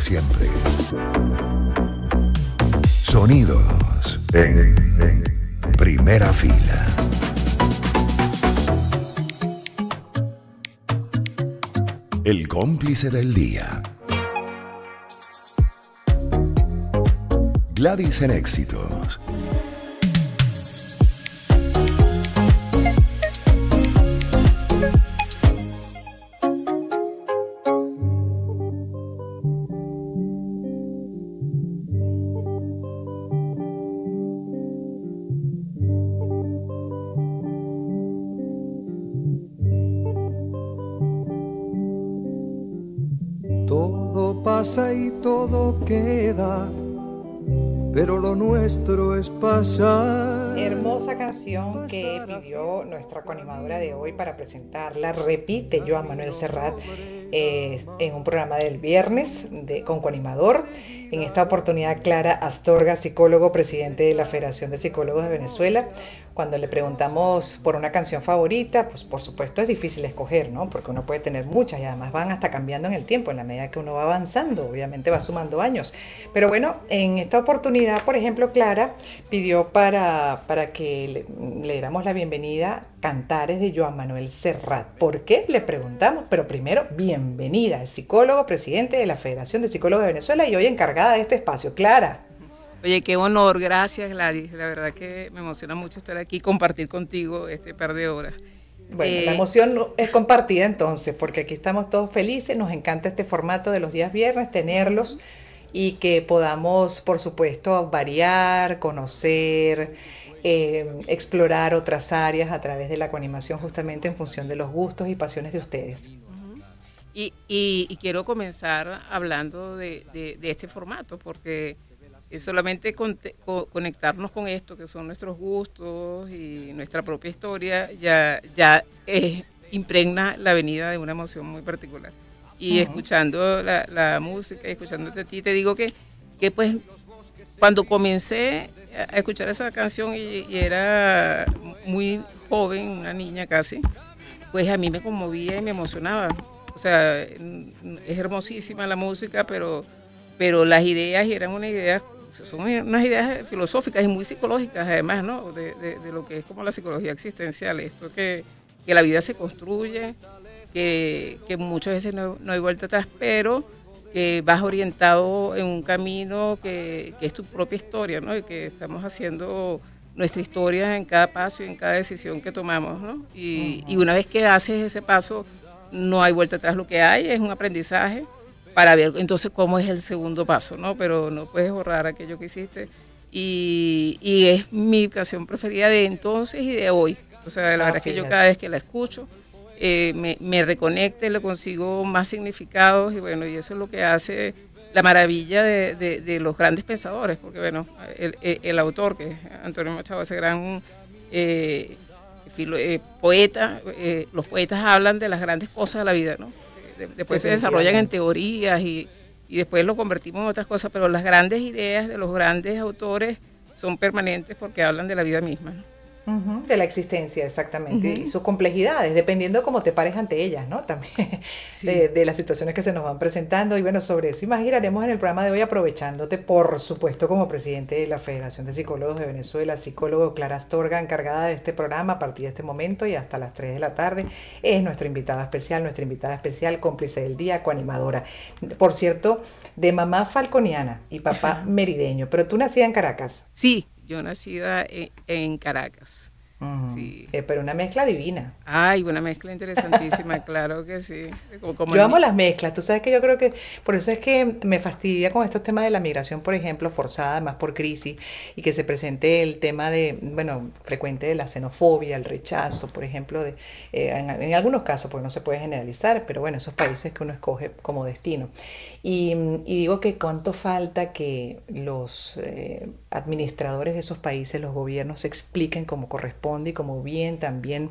siempre. Sonidos en, primera fila. El cómplice del día. Gladys en éxitos. Y todo queda, pero lo nuestro es pasar. Hermosa canción que pidió nuestra coanimadora de hoy para presentarla. Repite Joan Manuel Serrat eh, en un programa del viernes de, con coanimador. En esta oportunidad, Clara Astorga, psicólogo, presidente de la Federación de Psicólogos de Venezuela, cuando le preguntamos por una canción favorita, pues por supuesto es difícil escoger, ¿no? Porque uno puede tener muchas y además van hasta cambiando en el tiempo, en la medida que uno va avanzando, obviamente va sumando años. Pero bueno, en esta oportunidad, por ejemplo, Clara pidió para, para que le, le la bienvenida Cantares de Joan Manuel Serrat. ¿Por qué? Le preguntamos, pero primero, bienvenida, el psicólogo, presidente de la Federación de Psicólogos de Venezuela y hoy encargada de este espacio. Clara. Oye, qué honor, gracias Gladys. La verdad que me emociona mucho estar aquí y compartir contigo este par de horas. Bueno, la eh, emoción es compartida entonces, porque aquí estamos todos felices, nos encanta este formato de los días viernes, tenerlos y que podamos, por supuesto, variar, conocer, eh, explorar otras áreas a través de la coanimación justamente en función de los gustos y pasiones de ustedes. Y, quiero comenzar hablando de, de este formato, porque es solamente conectarnos con esto, que son nuestros gustos y nuestra propia historia, ya, ya impregna la venida de una emoción muy particular. Y escuchando la, música y escuchándote a ti, te digo que, que pues cuando comencé a escuchar esa canción y, era muy joven, una niña casi, pues a mí me conmovía y me emocionaba. O sea, es hermosísima la música, pero, pero las ideas eran unas ideas son unas ideas filosóficas y muy psicológicas además, ¿no? De, lo que es como la psicología existencial, esto que, la vida se construye, que, muchas veces no, hay vuelta atrás, pero que vas orientado en un camino que, es tu propia historia, ¿no? Y que estamos haciendo nuestra historia en cada paso y en cada decisión que tomamos, ¿no? Y, y una vez que haces ese paso, no hay vuelta atrás, lo que hay es un aprendizaje para ver entonces cómo es el segundo paso, ¿no? Pero no puedes borrar aquello que hiciste. Y, es mi canción preferida de entonces y de hoy. O sea, la verdad es que yo cada vez que la escucho eh, me, me reconecte, le consigo más significados y bueno, y eso es lo que hace la maravilla de, los grandes pensadores, porque bueno, el, autor, que es Antonio Machado, ese gran eh, eh, poeta, los poetas hablan de las grandes cosas de la vida, ¿no? Después se desarrollan en teorías y, y después lo convertimos en otras cosas, pero las grandes ideas de los grandes autores son permanentes porque hablan de la vida misma de la existencia, exactamente, y sus complejidades, dependiendo de cómo te pares ante ellas, ¿no? También de, las situaciones que se nos van presentando. Y bueno, sobre eso imaginaremos en el programa de hoy, aprovechándote, por supuesto, como presidente de la Federación de Psicólogos de Venezuela, psicólogo Clara Astorga, encargada de este programa a partir de este momento y hasta las 3 de la tarde, es nuestra invitada especial, nuestra invitada especial, cómplice del día, coanimadora. Por cierto, de mamá falconiana y papá merideño, pero tú nacida en Caracas. Sí, yo nacida en, Caracas. Sí. Eh, pero una mezcla divina. Ay, una mezcla interesantísima, claro que sí. yo amo las mezclas, tú sabes que yo creo que por eso es que me fastidia con estos temas de la migración, por ejemplo, forzada más por crisis, y que se presente el tema de, bueno, frecuente de la xenofobia, el rechazo, por ejemplo, de, eh, en, algunos casos, porque no se puede generalizar, pero bueno, esos países que uno escoge como destino. Y, digo que cuánto falta que los eh, administradores de esos países, los gobiernos, expliquen cómo corresponde y como bien también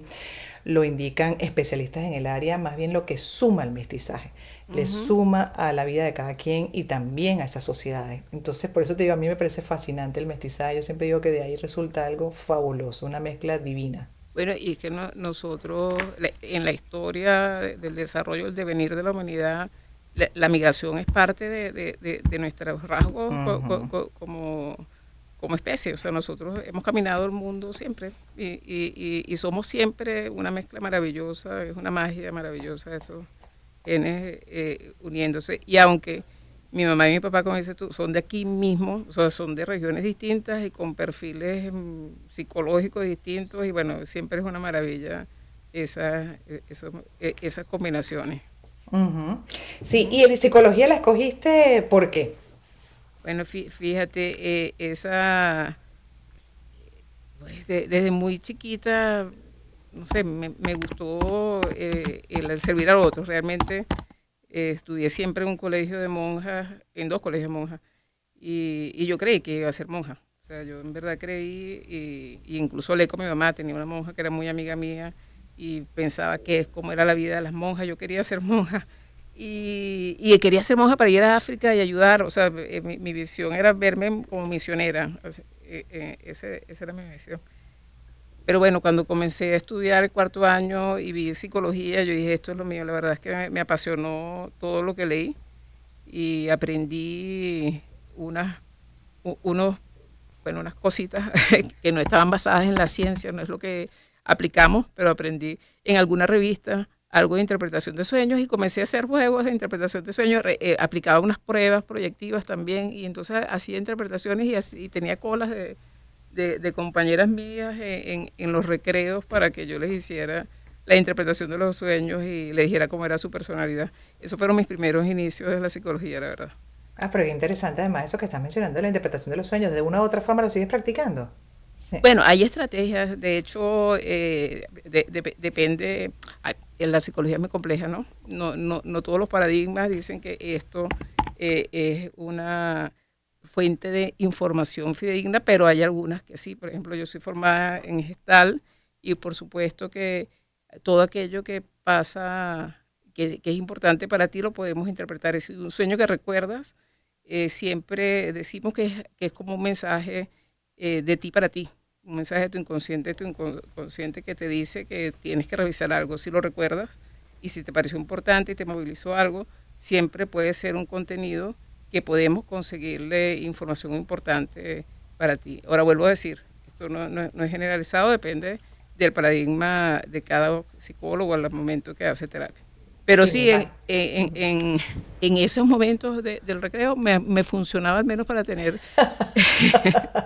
lo indican especialistas en el área, más bien lo que suma el mestizaje, le suma a la vida de cada quien y también a esas sociedades. Entonces, por eso te digo, a mí me parece fascinante el mestizaje, yo siempre digo que de ahí resulta algo fabuloso, una mezcla divina. Bueno, y es que nosotros, en la historia del desarrollo, el devenir de la humanidad, la, migración es parte de, de, de, nuestros rasgos como, como especie. O sea, nosotros hemos caminado el mundo siempre y, y, y, somos siempre una mezcla maravillosa, es una magia maravillosa esos genes eh, uniéndose. Y aunque mi mamá y mi papá, como dices tú, son de aquí mismo, o sea, son de regiones distintas y con perfiles mm, psicológicos distintos y bueno, siempre es una maravilla esa, e, e, esas combinaciones. Sí, y en psicología la escogiste ¿por qué? Bueno, fíjate, eh, esa, pues, desde muy chiquita, no sé, me, gustó eh, el servir a otros. Realmente eh, estudié siempre en un colegio de monjas, en dos colegios de monjas, y, yo creí que iba a ser monja. O sea, yo en verdad creí, y, incluso leí con mi mamá, tenía una monja que era muy amiga mía, y pensaba que es como era la vida de las monjas, yo quería ser monja. Y, quería ser monja para ir a África y ayudar, o sea, eh, mi, visión era verme como misionera, eh, esa era mi visión. Pero bueno, cuando comencé a estudiar el cuarto año y vi psicología, yo dije, esto es lo mío. La verdad es que me, apasionó todo lo que leí y aprendí unas, unos, bueno, unas cositas que no estaban basadas en la ciencia, no es lo que aplicamos, pero aprendí en alguna revista algo de interpretación de sueños y comencé a hacer juegos de interpretación de sueños, eh, aplicaba unas pruebas proyectivas también y entonces hacía interpretaciones y, tenía colas de de, compañeras mías en, los recreos para que yo les hiciera la interpretación de los sueños y les dijera cómo era su personalidad. Esos fueron mis primeros inicios de la psicología, la verdad. Ah, pero qué interesante además eso que estás mencionando, la interpretación de los sueños. ¿De una u otra forma lo sigues practicando? Bueno, hay estrategias, de hecho, eh, depende, la psicología es muy compleja, ¿no? No, no, no todos los paradigmas dicen que esto eh, es una fuente de información fidedigna, pero hay algunas que sí. Por ejemplo, yo soy formada en gestal y por supuesto que todo aquello que pasa, que, es importante para ti, lo podemos interpretar. Es un sueño que recuerdas, eh, siempre decimos que es, como un mensaje eh, de ti para ti, un mensaje de tu inconsciente, tu inconsciente que te dice que tienes que revisar algo. Si lo recuerdas y si te pareció importante y te movilizó algo, siempre puede ser un contenido que podemos conseguirle información importante para ti. Ahora vuelvo a decir, esto no, es generalizado, depende del paradigma de cada psicólogo al momento que hace terapia. Pero sí, en, esos momentos del recreo me, funcionaba al menos para tener,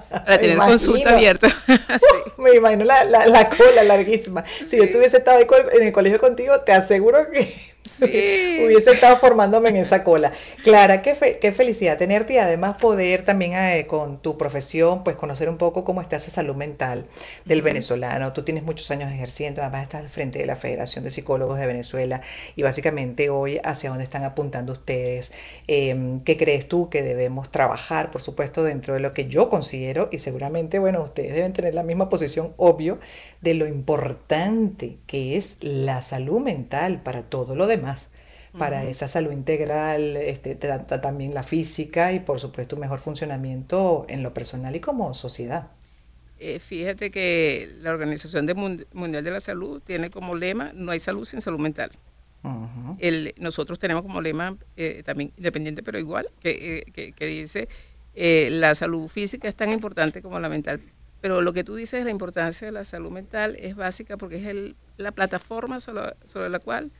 para tener consulta abierta. Me imagino la, cola larguísima. Si yo estuviese estado en el colegio contigo, te aseguro que Hubiese estado formándome en esa cola. Clara, qué, qué felicidad tenerte y además poder también eh, con tu profesión, pues conocer un poco cómo está esa salud mental del venezolano. Tú tienes muchos años ejerciendo, además estás al frente de la Federación de Psicólogos de Venezuela y básicamente hoy hacia dónde están apuntando ustedes. Em, ¿Qué crees tú que debemos trabajar, por supuesto, dentro de lo que yo considero y seguramente, bueno, ustedes deben tener la misma posición, obvio, de lo importante que es la salud mental para todo lo demás, para esa salud integral, este, también la física y por supuesto un mejor funcionamiento en lo personal y como sociedad. Eh, fíjate que la Organización Mundial de la Salud tiene como lema, no hay salud sin salud mental. El, nosotros tenemos como lema, eh, también independiente pero igual, que, eh, que dice, la salud física es tan importante como la mental, pero lo que tú dices, la importancia de la salud mental es básica porque es el, la plataforma sobre, la cual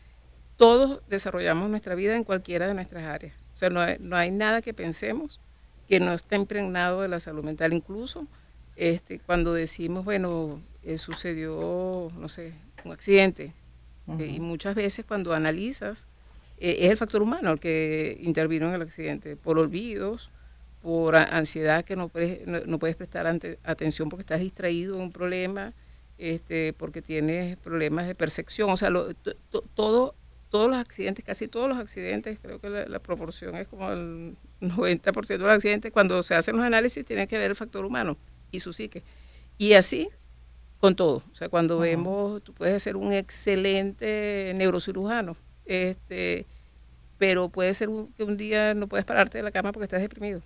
todos desarrollamos nuestra vida en cualquiera de nuestras áreas. O sea, no hay, no hay nada que pensemos que no esté impregnado de la salud mental. Incluso este, cuando decimos, bueno, eh, sucedió, no sé, un accidente, eh, y muchas veces cuando analizas, eh, es el factor humano el que intervino en el accidente, por olvidos, por ansiedad que no puedes, no, puedes prestar atención porque estás distraído en un problema, este, porque tienes problemas de percepción, o sea, todo, todos los accidentes, casi todos los accidentes, creo que la, proporción es como el 90% de los accidentes, cuando se hacen los análisis tiene que ver el factor humano y su psique. Y así con todo, o sea, cuando vemos, tú puedes ser un excelente neurocirujano, este, pero puede ser que un día no puedes pararte de la cama porque estás deprimido.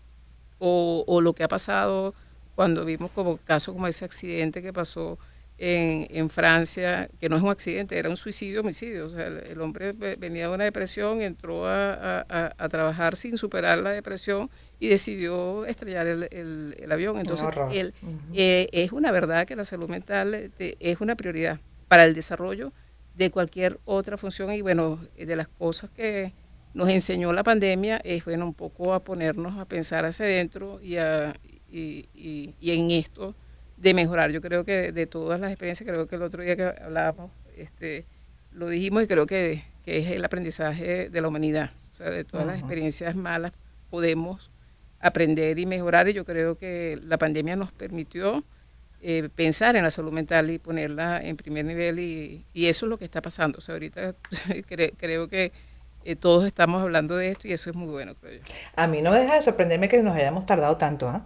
O, lo que ha pasado cuando vimos como caso como ese accidente que pasó en, Francia, que no es un accidente, era un suicidio, homicidio. O sea, el, hombre venía de una depresión, entró a, trabajar sin superar la depresión y decidió estrellar el, avión. Entonces, él, eh, es una verdad que la salud mental este, es una prioridad para el desarrollo de cualquier otra función y bueno, de las cosas que nos enseñó la pandemia es bueno un poco a ponernos a pensar hacia adentro y, y, y en esto de mejorar. Yo creo que de todas las experiencias, creo que el otro día que hablábamos, este, lo dijimos y creo que, es el aprendizaje de la humanidad. O sea, de todas las experiencias malas podemos aprender y mejorar y yo creo que la pandemia nos permitió eh, pensar en la salud mental y ponerla en primer nivel y, eso es lo que está pasando. O sea, ahorita creo que eh, todos estamos hablando de esto y eso es muy bueno, creo yo. A mí no me deja de sorprenderme que nos hayamos tardado tanto, ¿ah?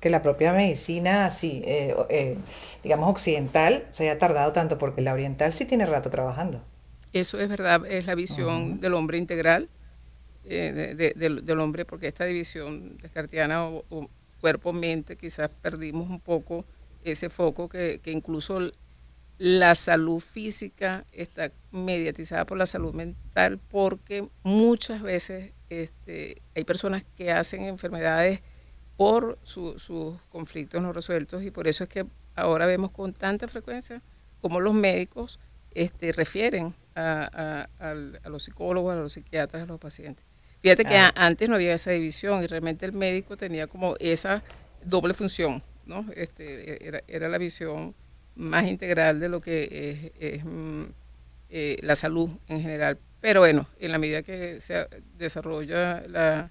Que la propia medicina, así, eh, eh, digamos, occidental, se haya tardado tanto, porque la oriental sí tiene rato trabajando. Eso es verdad, es la visión del hombre integral, del, hombre, porque esta división descartiana o, o cuerpo-mente, quizás perdimos un poco ese foco que, que incluso la salud física está mediatizada por la salud mental porque muchas veces este, hay personas que hacen enfermedades por sus conflictos no resueltos y por eso es que ahora vemos con tanta frecuencia como los médicos este, refieren a, los psicólogos, a los psiquiatras, a los pacientes. Fíjate que antes no había esa división y realmente el médico tenía como esa doble función, ¿no? Este, era, era la visión más integral de lo que es, mm, eh, la salud en general. Pero bueno, en la medida que se desarrolla la,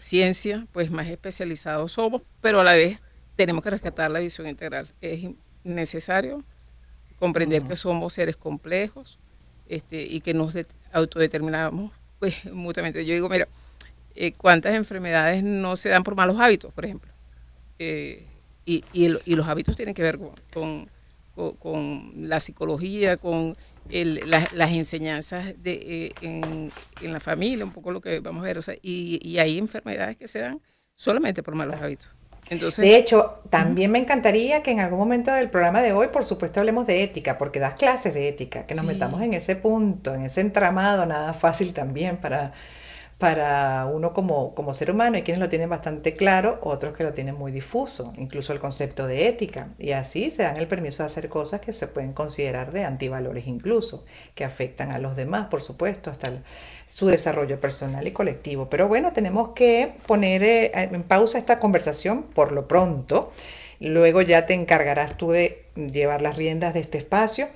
ciencia, pues más especializados somos, pero a la vez tenemos que rescatar la visión integral. Es necesario comprender que somos seres complejos este, y que nos autodeterminamos pues, mutuamente. Yo digo, mira, eh, ¿cuántas enfermedades no se dan por malos hábitos, por ejemplo? Eh, y, y, los hábitos tienen que ver con, con, la psicología, con las enseñanzas de, eh, en, la familia, un poco lo que vamos a ver. O sea, y, y hay enfermedades que se dan solamente por malos hábitos. Entonces, de hecho, también me encantaría que en algún momento del programa de hoy, por supuesto, hablemos de ética, porque das clases de ética, que nos metamos en ese punto, en ese entramado, nada fácil también para para uno como, como ser humano. Hay quienes lo tienen bastante claro, otros que lo tienen muy difuso, incluso el concepto de ética. Y así se dan el permiso de hacer cosas que se pueden considerar de antivalores incluso, que afectan a los demás, por supuesto, hasta su desarrollo personal y colectivo. Pero bueno, tenemos que poner eh, en pausa esta conversación por lo pronto. Luego ya te encargarás tú de llevar las riendas de este espacio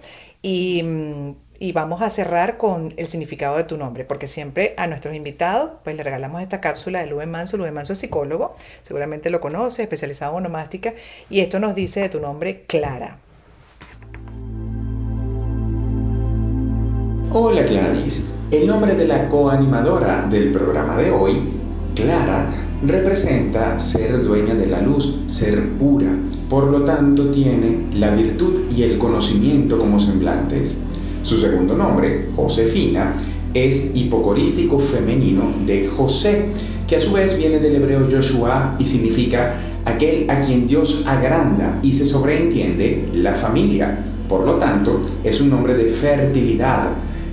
y mm, y vamos a cerrar con el significado de tu nombre, porque siempre a nuestros invitados pues le regalamos esta cápsula de Luben Manso. Luben Manso es psicólogo, seguramente lo conoce, especializado en onomástica, y esto nos dice de tu nombre Clara. Hola Gladys, el nombre de la coanimadora del programa de hoy, Clara, representa ser dueña de la luz, ser pura, por lo tanto tiene la virtud y el conocimiento como semblantes. Su segundo nombre, Josefina, es hipocorístico femenino de José, que a su vez viene del hebreo Joshua y significa aquel a quien Dios agranda y se sobreentiende la familia. Por lo tanto, es un nombre de fertilidad,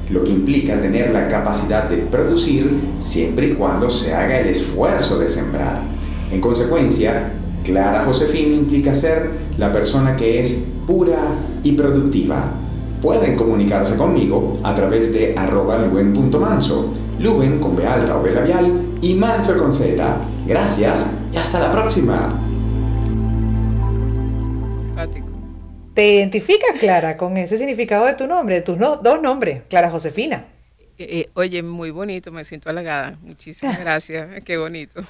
lo que implica tener la capacidad de producir siempre y cuando se haga el esfuerzo de sembrar. En consecuencia, Clara Josefina implica ser la persona que es pura y productiva pueden comunicarse conmigo a través de arroba luen.manso, luen con B alta o B labial y manso con Z. Gracias y hasta la próxima. ¿Te identificas, Clara, con ese significado de tu nombre, de tus dos nombres, Clara Josefina? Eh, eh, oye, muy bonito, me siento halagada. Muchísimas gracias, qué bonito.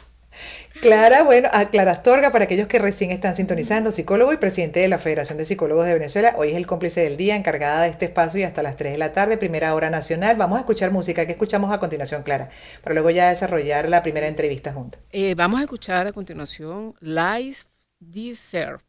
Clara, bueno, a Clara Astorga, para aquellos que recién están sintonizando, psicólogo y presidente de la Federación de Psicólogos de Venezuela. Hoy es el cómplice del día, encargada de este espacio y hasta las 3 de la tarde, primera hora nacional. Vamos a escuchar música. ¿Qué escuchamos a continuación, Clara? Para luego ya desarrollar la primera entrevista juntos. Eh, vamos a escuchar a continuación Lies Deserve